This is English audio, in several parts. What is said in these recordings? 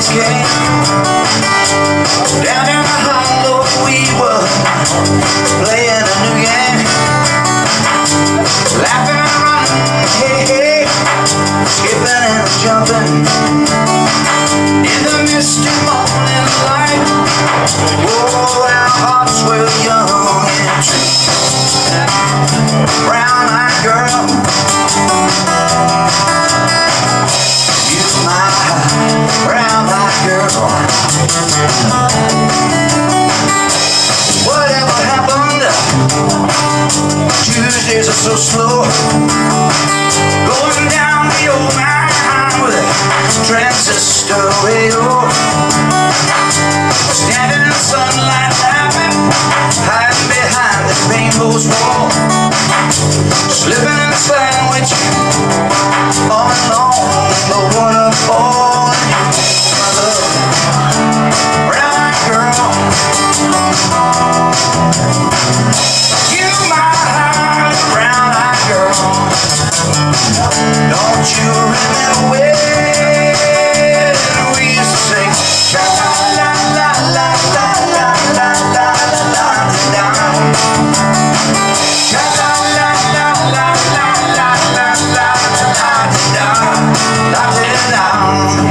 Down in the hollow we were Playing a new game Laughing and running, Skipping and jumping In the misty morning light our hearts were young and Brown-eyed girl You my heart. so slow. down.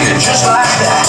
just like that.